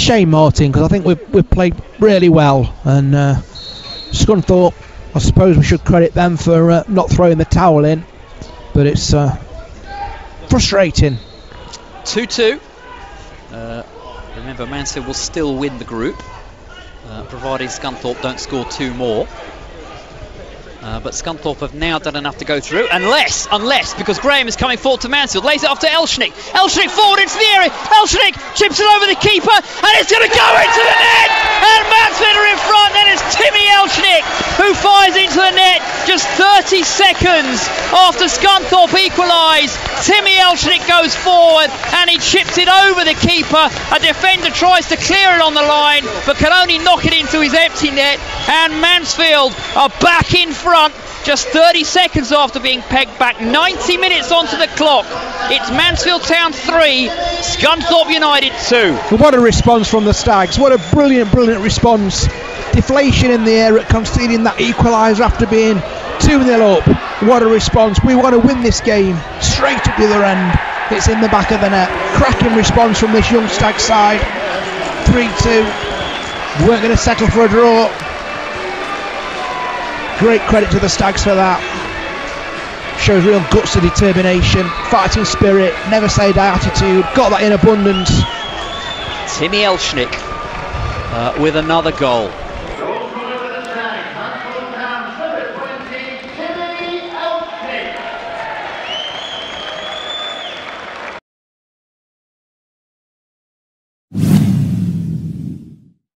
shame, Martin, because I think we've, we've played really well. And uh, Scunthorpe, I suppose we should credit them for uh, not throwing the towel in. But it's uh, frustrating. 2 2. Uh, remember, Mansfield will still win the group, uh, providing Scunthorpe don't score two more. Uh, but Scunthorpe have now done enough to go through, unless, unless, because Graham is coming forward to Mansfield, lays it off to Elsnik. Elsnik forward into the area. Elsnik chips it over the keeper, and it's going to go into the net. And Mansfield are in front. Then it's Timi Elsnik who fires into the net just 30 seconds after Scunthorpe equalised. Timi Elsnik goes forward and he chips it over the keeper. A defender tries to clear it on the line, but can only knock it into his empty net. And Mansfield are back in front front just 30 seconds after being pegged back 90 minutes onto the clock it's Mansfield Town 3 Scunthorpe United 2 what a response from the Stags what a brilliant brilliant response deflation in the air at conceding that equaliser after being 2-0 up. What a response. We want to win this game straight up the other end. It's in the back of the net. Cracking response from this young Stag side. 3-2 We're going to settle for a draw. Great credit to the Stags for that. Shows real guts and determination, fighting spirit, never say die attitude. Got that in abundance. Timi Elsnik uh, with another goal.